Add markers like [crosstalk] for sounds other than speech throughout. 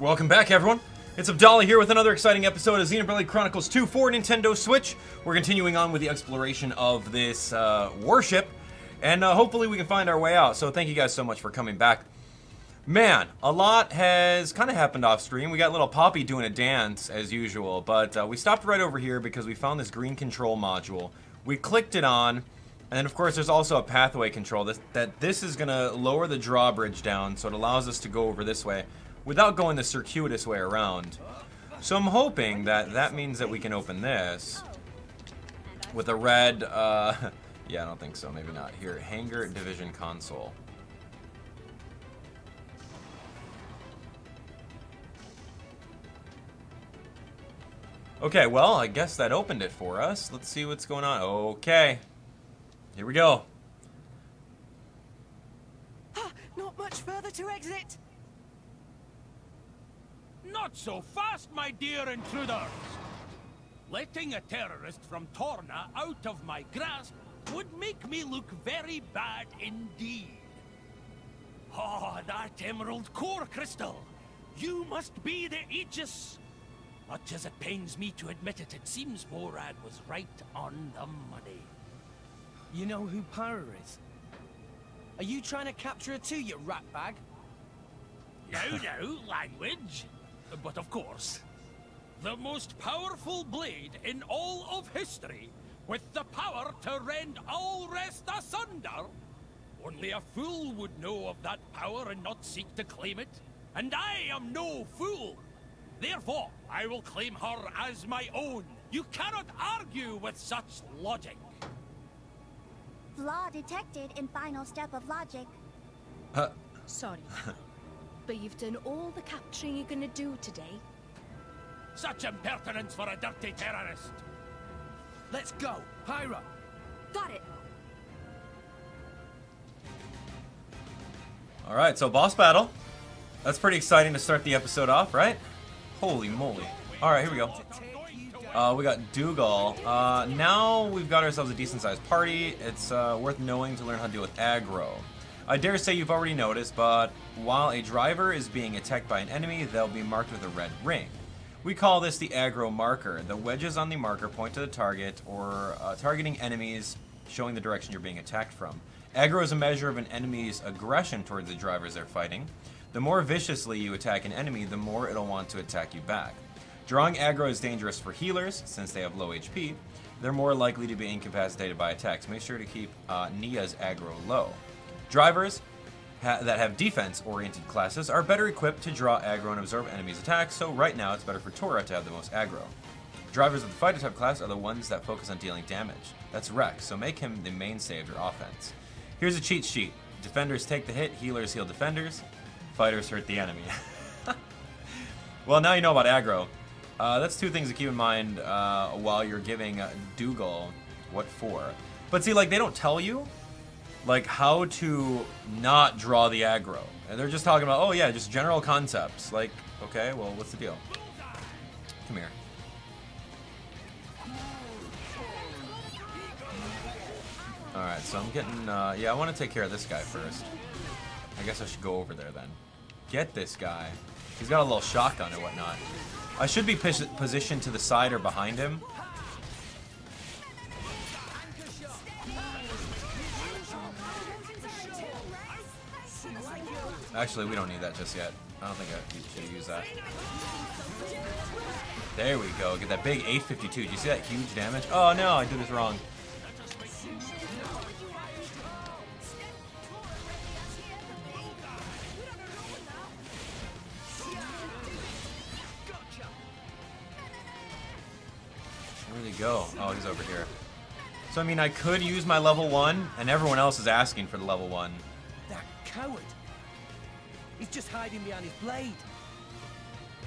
Welcome back, everyone. It's Abdallah here with another exciting episode of Xenoblade Chronicles 2 for Nintendo Switch. We're continuing on with the exploration of this uh, warship, and uh, hopefully we can find our way out. So thank you guys so much for coming back. Man, a lot has kind of happened off stream. We got little Poppi doing a dance as usual, but uh, we stopped right over here because we found this green control module. We clicked it on, and then of course there's also a pathway control that this is going to lower the drawbridge down so it allows us to go over this way without going the circuitous way around. So I'm hoping that that means that we can open this with a red, uh, [laughs] yeah, I don't think so, maybe not. Here, Hangar Division Console. Okay, well, I guess that opened it for us. Let's see what's going on. Okay. Here we go. Ah, not much further to exit. Not so fast, my dear intruders! Letting a terrorist from Torna out of my grasp would make me look very bad indeed. Oh, that emerald core crystal! You must be the Aegis! Much as it pains me to admit it, it seems Morag was right on the money. You know who Pyra is? Are you trying to capture her too, you ratbag? No, no, language. But of course, the most powerful blade in all of history, with the power to rend Alrest asunder. Only a fool would know of that power and not seek to claim it. And I am no fool. Therefore, I will claim her as my own. You cannot argue with such logic. Flaw detected in final step of logic. Uh, Sorry. [laughs] but you've done all the capturing you're gonna do today. Such impertinence for a dirty terrorist. Let's go, Pyra. Got it. Alright, so boss battle. That's pretty exciting to start the episode off, right? Holy moly. Alright, here we go. Uh, we got Dughall. Uh, now we've got ourselves a decent sized party. It's uh, worth knowing to learn how to deal with aggro. I dare say you've already noticed, but while a driver is being attacked by an enemy, they'll be marked with a red ring. We call this the aggro marker. The wedges on the marker point to the target or uh, targeting enemies, showing the direction you're being attacked from. Aggro is a measure of an enemy's aggression towards the drivers they're fighting. The more viciously you attack an enemy, the more it'll want to attack you back. Drawing aggro is dangerous for healers, since they have low HP. They're more likely to be incapacitated by attacks. Make sure to keep uh, Nia's aggro low. Drivers ha that have defense-oriented classes are better equipped to draw aggro and absorb enemies' attacks, so right now it's better for Tora to have the most aggro. Drivers of the fighter type class are the ones that focus on dealing damage. That's Rex, so make him the mainstay of your offense. Here's a cheat sheet. Defenders take the hit, healers heal defenders, fighters hurt the enemy. [laughs] well, now you know about aggro. Uh, that's two things to keep in mind uh, while you're giving uh, Dughall what for. But see, like, they don't tell you, like, how to not draw the aggro. And they're just talking about, oh yeah, just general concepts. Like, okay, well, what's the deal? Come here. Alright, so I'm getting, uh, yeah, I want to take care of this guy first. I guess I should go over there then. Get this guy. He's got a little shotgun and whatnot. I should be pos positioned to the side or behind him. Actually, we don't need that just yet. I don't think I should use that. There we go. Get that big 852. Do you see that huge damage? Oh no, I did this wrong. Where'd he go? Oh, he's over here. So, I mean, I could use my level 1, and everyone else is asking for the level 1. That coward. He's just hiding behind his blade.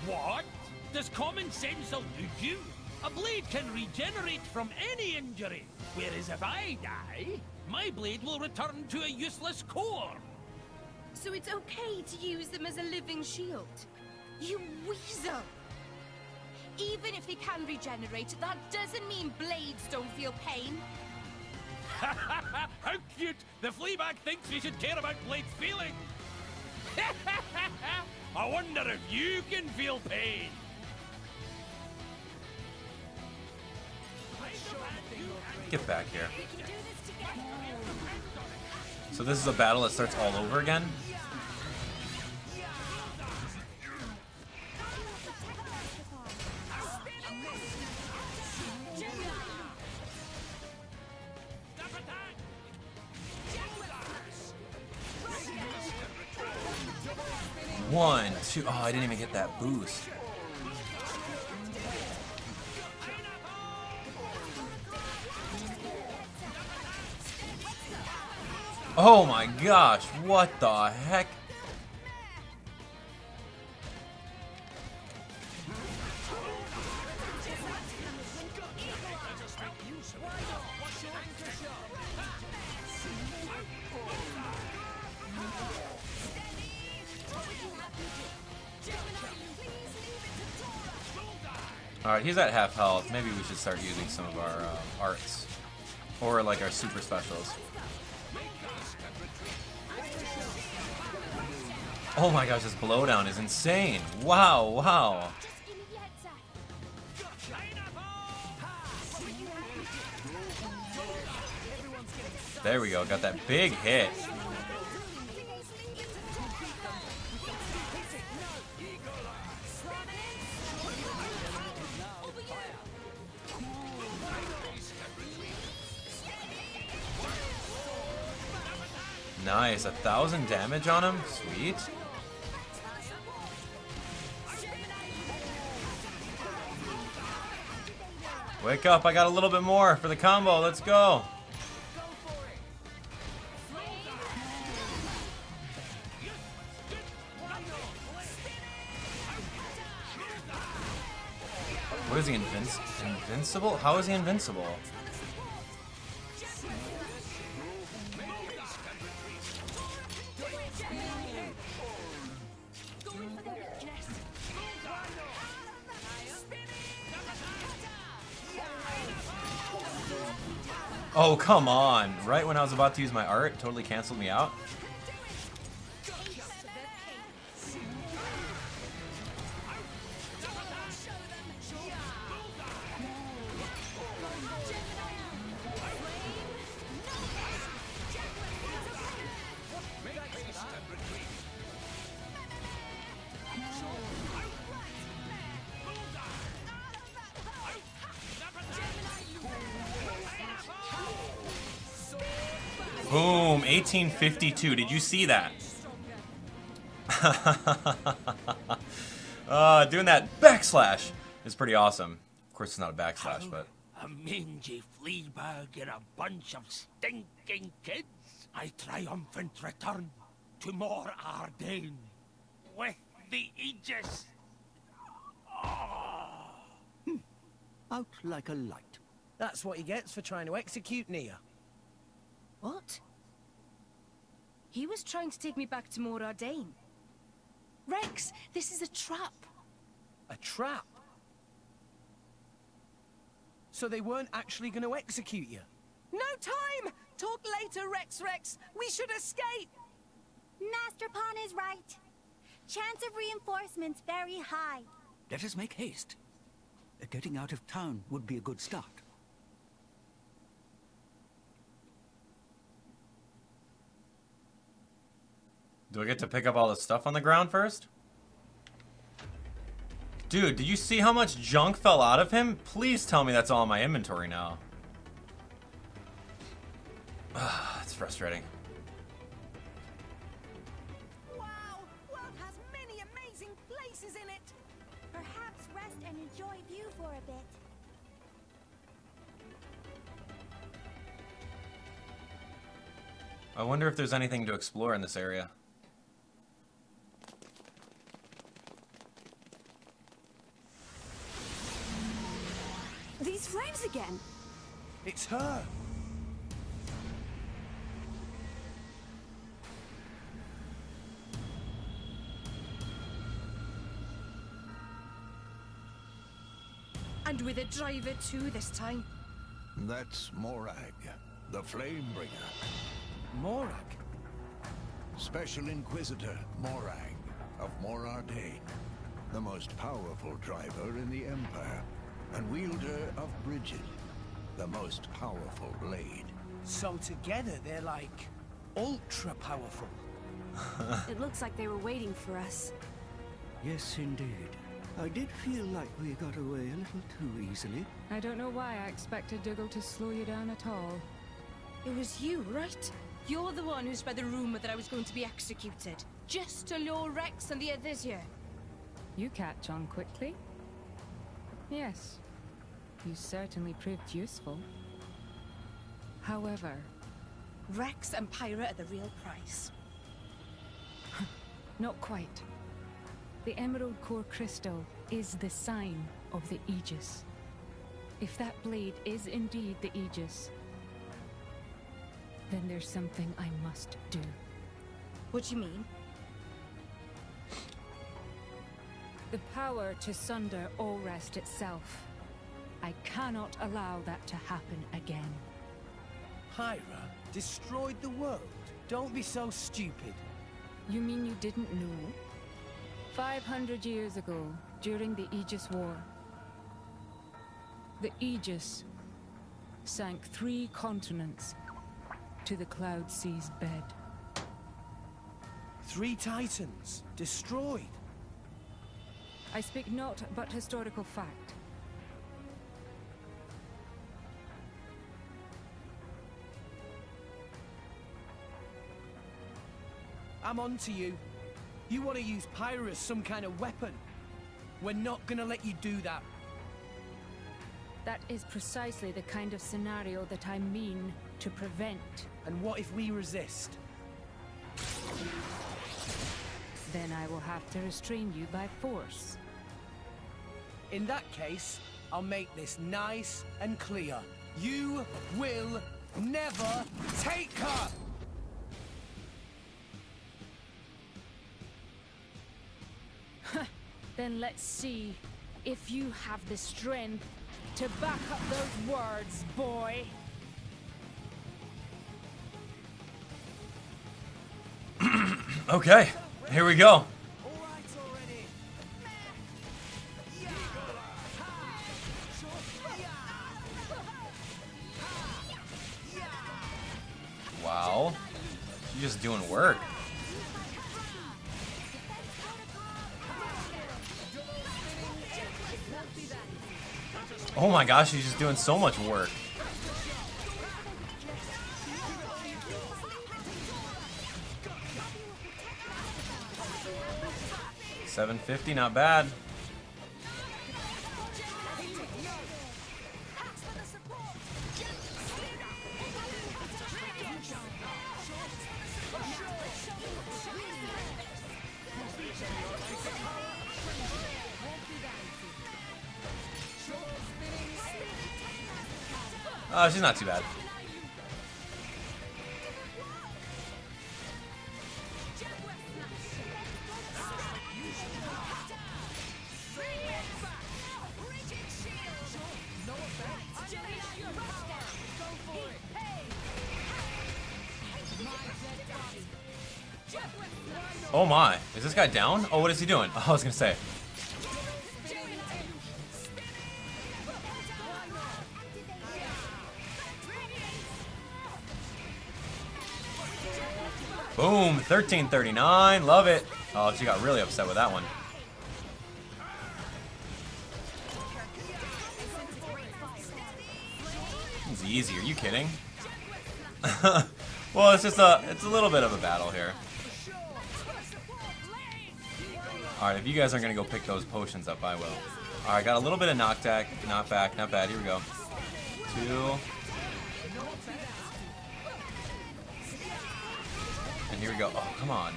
What? Does common sense elude you? A blade can regenerate from any injury, whereas if I die, my blade will return to a useless core. So it's okay to use them as a living shield? You weasel! Even if they can regenerate, that doesn't mean blades don't feel pain. [laughs] How cute! The Fleabag thinks we should care about Blade's feelings! [laughs] I wonder if you can feel pain. Get back here. So this is a battle that starts all over again? One, two, oh, I didn't even get that boost. Oh my gosh, what the heck? He's at half health. Maybe we should start using some of our uh, arts. Or like our super specials. Oh my gosh, this blowdown is insane. Wow, wow. There we go, got that big hit. Nice, a thousand damage on him? Sweet. Wake up, I got a little bit more for the combo, let's go. What is he, invinci invincible? How is he invincible? Oh, come on. Right when I was about to use my art, totally canceled me out. Boom, 1852. Did you see that? [laughs] uh, doing that backslash is pretty awesome. Of course, it's not a backslash, but A mangy flea bag and a bunch of stinking kids. I triumphant return to Mor Ardain with the Aegis. Out like a light. That's what he gets for trying to execute Nia. What? He was trying to take me back to Mor Ardain. Rex, this is a trap. A trap. So they weren't actually going to execute you? No time! Talk later, Rex Rex. We should escape. Masterpon is right. Chance of reinforcements very high. Let us make haste. Getting out of town would be a good start. Do I get to pick up all the stuff on the ground first? Dude, did you see how much junk fell out of him? Please tell me that's all in my inventory now. [sighs] It's frustrating. Wow! World has many amazing places in it. Perhaps rest and enjoy view for a bit. I wonder if there's anything to explore in this area. These flames again. It's her. And with a driver too this time. That's Morag, the Flamebringer. Morag? Special Inquisitor Morag of Mor Ardain, the most powerful driver in the Empire, and wielder of Brighid, the most powerful blade. So together they're like ultra powerful. [laughs] It looks like they were waiting for us. Yes, indeed. I did feel like we got away a little too easily. I don't know why I expected Dughall to slow you down at all. It was you, right? You're the one who spread the rumor that I was going to be executed. Just to lure Rex and the others here. You catch on quickly. Yes, you certainly proved useful. However, Rex and Pyra are the real price. [laughs] not quite. The Emerald Core Crystal is the sign of the Aegis. If that blade is indeed the Aegis, then there's something I must do. What do you mean? The power to sunder Alrest itself. I cannot allow that to happen again. Pyra destroyed the world. Don't be so stupid. You mean you didn't know? 500 years ago, during the Aegis War, the Aegis sank three continents to the Cloud Sea's bed. Three titans destroyed. I speak not but historical fact. I'm on to you. You want to use Pyra as some kind of weapon? We're not gonna let you do that. That is precisely the kind of scenario that I mean to prevent. And what if we resist? Then I will have to restrain you by force. In that case, I'll make this nice and clear. You will never take her! [laughs] Then let's see if you have the strength to back up those words, boy. [clears throat] Okay, here we go. Doing work. Oh my gosh, she's just doing so much work. Seven fifty, not bad. She's not too bad. Oh my, is this guy down? Oh, what is he doing? Oh, [laughs] I was gonna say. 1339, love it. Oh, she got really upset with that one. It's easy, are you kidding? [laughs] well, it's just a, it's a little bit of a battle here. Alright, if you guys aren't gonna go pick those potions up, I will. Alright, got a little bit of knockback, not back, not bad, here we go. Two. And here we go. Oh, come on.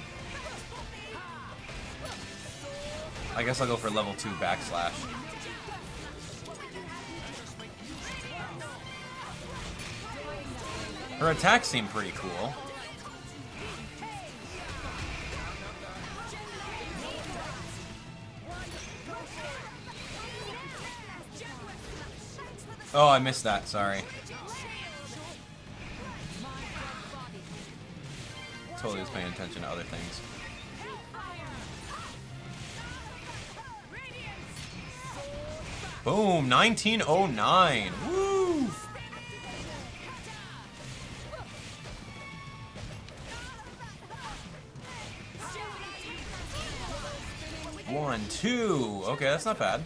I guess I'll go for level 2 backslash. Her attacks seem pretty cool. Oh, I missed that, sorry. Totally was paying attention to other things. Boom, 1909. Woo! One, two. Okay, that's not bad.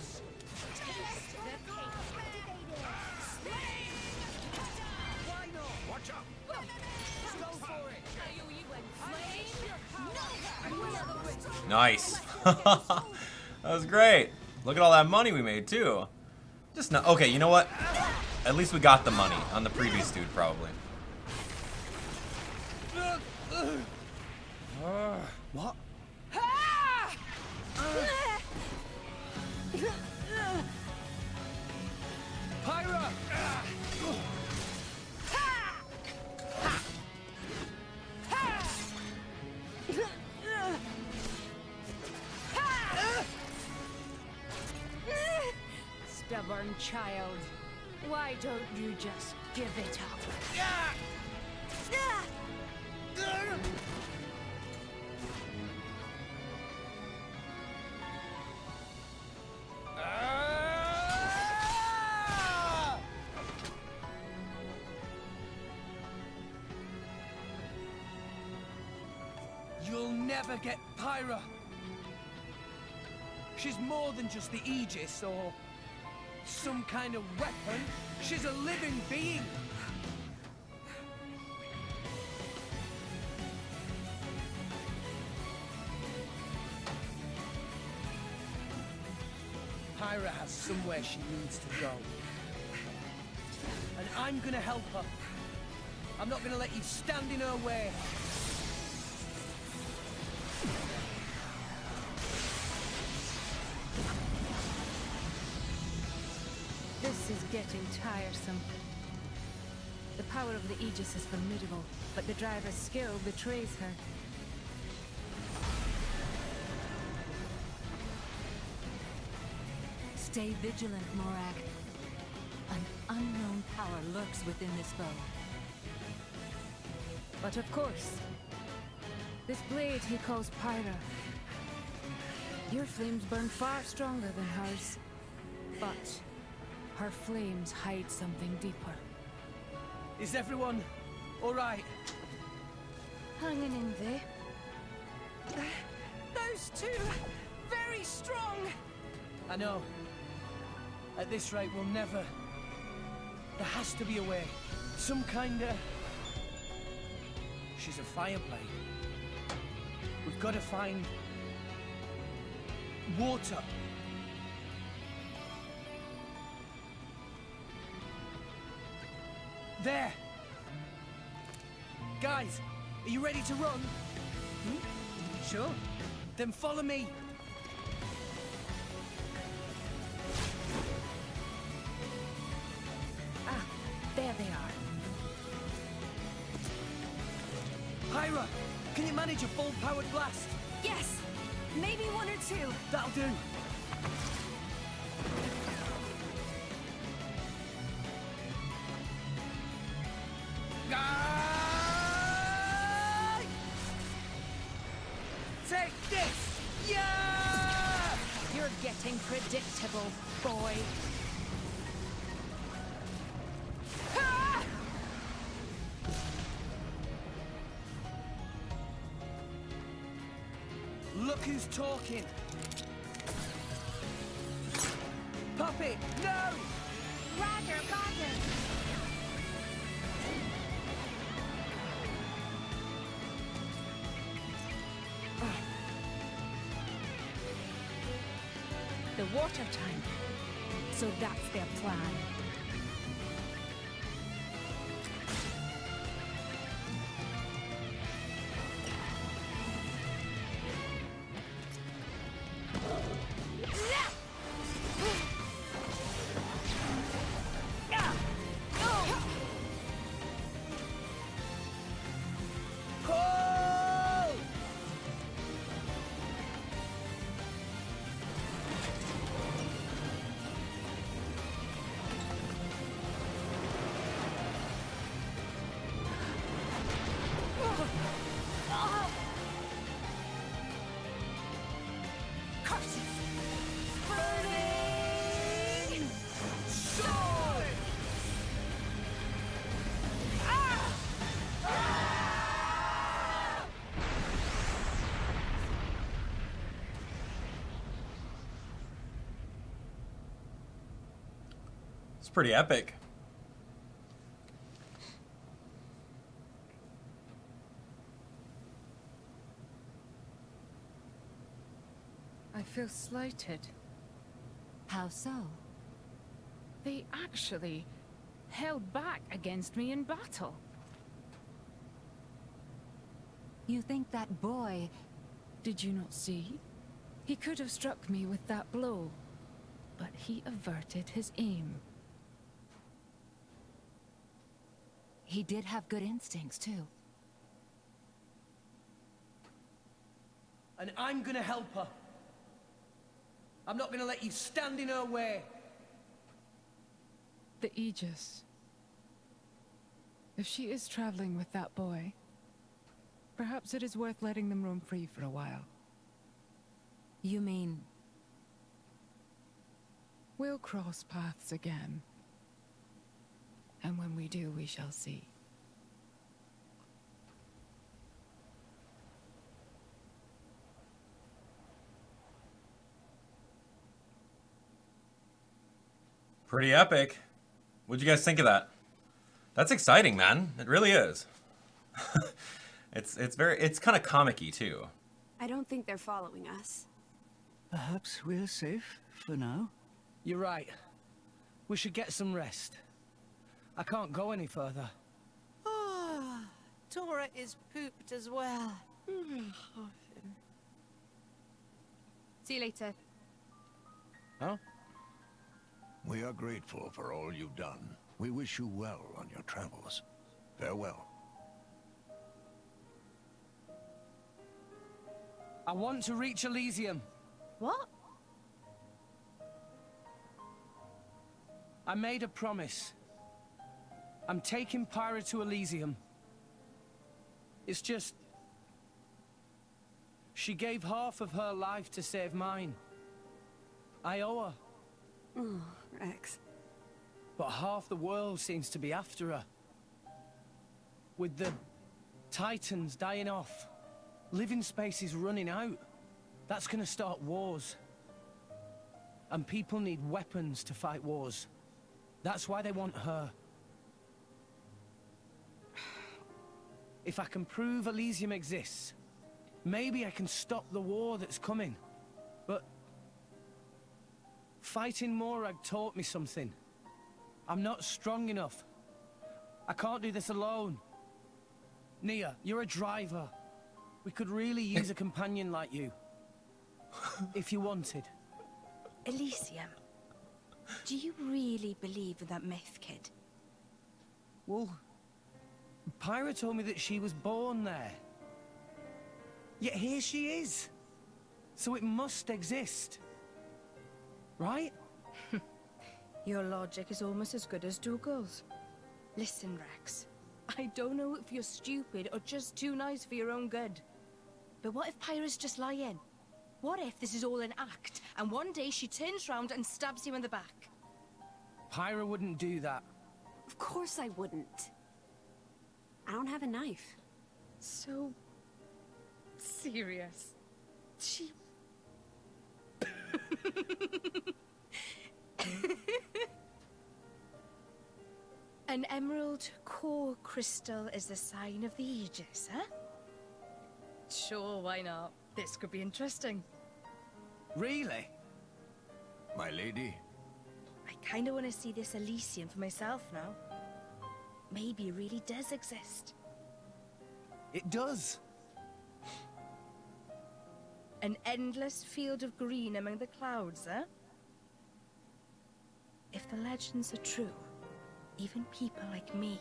Nice. [laughs] that was great. Look at all that money we made too. Just not okay. You know what? At least we got the money on the previous dude, probably. Uh, what? Pyra! Child. Why don't you just give it up? You'll never get Pyra. She's more than just the Aegis or some kind of weapon. She's a living being. Pyra has somewhere she needs to go. And I'm gonna help her. I'm not gonna let you stand in her way. This is getting tiresome. The power of the Aegis is formidable, but the driver's skill betrays her. Stay vigilant, Morag. An unknown power lurks within this bow. But of course, this blade he calls Pyra. Your flames burn far stronger than hers. But her flames hide something deeper. Is everyone all right? Hanging in there. Those two, very strong. I know. At this rate, we'll never. There has to be a way. Some kind of. She's a fireblade. We've got to find. water. There! Guys, are you ready to run? Hmm? Sure. Then follow me. Ah, there they are. Pyra, can you manage a full-powered blast? Yes, maybe one or two. That'll do. Look who's talking. Poppi, no! Roger, roger. The water time. So that's their plan. It's pretty epic. I feel slighted. How so? They actually held back against me in battle. You think that boy... Did you not see? He could have struck me with that blow, but he averted his aim. He did have good instincts, too. And I'm gonna help her. I'm not gonna let you stand in her way. The Aegis. If she is traveling with that boy, perhaps it is worth letting them roam free for a while. You mean... We'll cross paths again. And when we do, we shall see. Pretty epic. What'd you guys think of that? That's exciting, man. It really is. [laughs] it's it's very it's kind of comicky too. I don't think they're following us. Perhaps we're safe for now. You're right. We should get some rest. I can't go any further. Ah, Tora is pooped as well. [sighs] See you later. Huh? We are grateful for all you've done. We wish you well on your travels. Farewell. I want to reach Elysium. What? I made a promise. I'm taking Pyra to Elysium. It's just... She gave half of her life to save mine. I owe her. Oh, Rex. But half the world seems to be after her. With the Titans dying off, living space is running out. That's gonna start wars. And people need weapons to fight wars. That's why they want her. If I can prove Elysium exists, maybe I can stop the war that's coming. But... Fighting Morag taught me something. I'm not strong enough. I can't do this alone. Nia, you're a driver. We could really use a companion like you. [laughs] if you wanted. Elysium. Do you really believe in that myth, kid? Well, Pyra told me that she was born there. Yet here she is. So it must exist. Right? [laughs] Your logic is almost as good as Dughall's. Listen, Rex. I don't know if you're stupid or just too nice for your own good. But what if Pyra's just lying? What if this is all an act, and one day she turns round and stabs you in the back? Pyra wouldn't do that. Of course I wouldn't. I don't have a knife. So... serious. She... [laughs] An emerald core crystal is the sign of the Aegis, huh? Sure, why not? This could be interesting. Really? My lady? I kinda wanna see this Elysium for myself now. Maybe it really does exist. It does. An endless field of green among the clouds, eh? If the legends are true, even people like me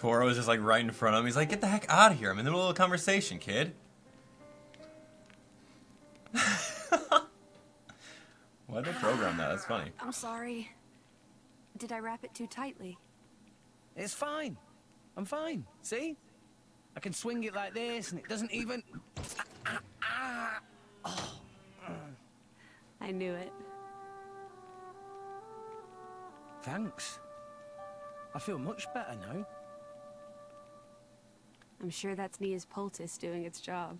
Tora is just like right in front of him. He's like, "Get the heck out of here! I'm in the middle of a conversation, kid." [laughs] Why'd they program that? That's funny. I'm sorry. Did I wrap it too tightly? It's fine. I'm fine. See? I can swing it like this and it doesn't even... I knew it. Thanks. I feel much better now. I'm sure that's Nia's poultice doing its job.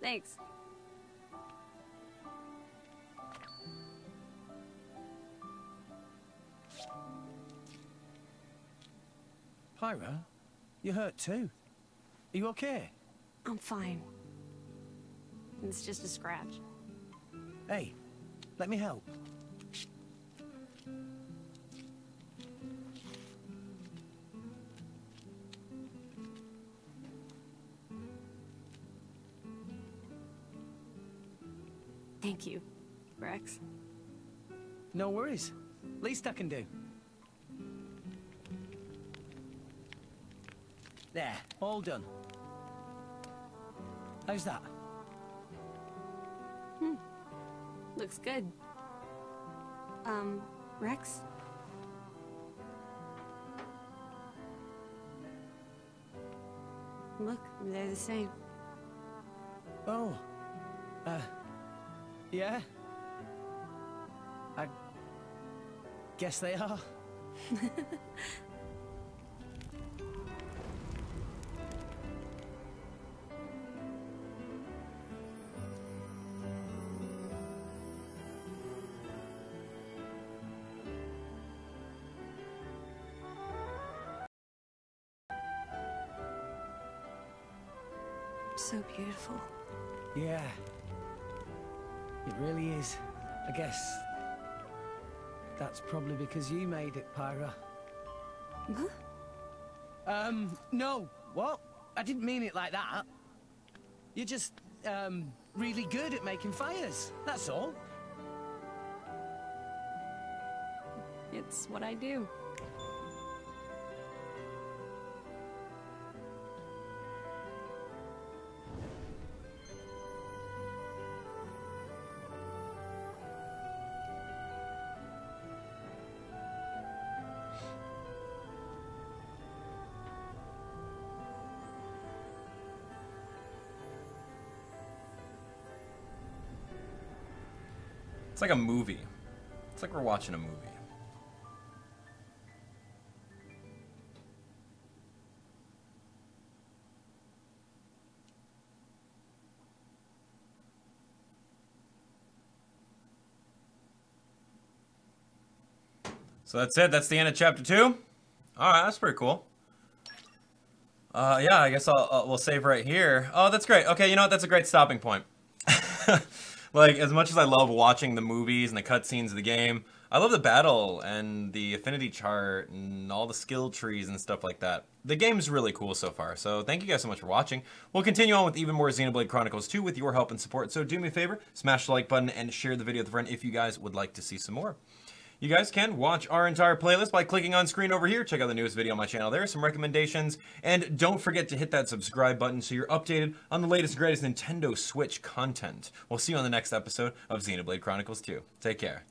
Thanks. Pyra, you hurt too. Are you okay? I'm fine. It's just a scratch. Hey, let me help. Thank you, Rex. No worries. Least I can do. There, all done. How's that? Hmm. Looks good. Um, Rex? Look, they're the same. Oh. Uh. Yeah? I guess they are. So beautiful. Yeah. It really is. I guess that's probably because you made it, Pyra. Huh? Um, no. What? I didn't mean it like that. You're just, um, really good at making fires. That's all. It's what I do. Like a movie. It's like we're watching a movie. So that's it. That's the end of chapter two. All right, that's pretty cool. Uh, yeah, I guess I'll, uh, we'll save right here. Oh, that's great. Okay, you know what? That's a great stopping point. [laughs] like, as much as I love watching the movies and the cutscenes of the game, I love the battle and the affinity chart and all the skill trees and stuff like that. The game's really cool so far, so thank you guys so much for watching. We'll continue on with even more Xenoblade Chronicles 2 with your help and support, so do me a favor, smash the like button and share the video with a friend if you guys would like to see some more. You guys can watch our entire playlist by clicking on screen over here. Check out the newest video on my channel there, are some recommendations. And don't forget to hit that subscribe button so you're updated on the latest greatest Nintendo Switch content. We'll see you on the next episode of Xenoblade Chronicles 2. Take care.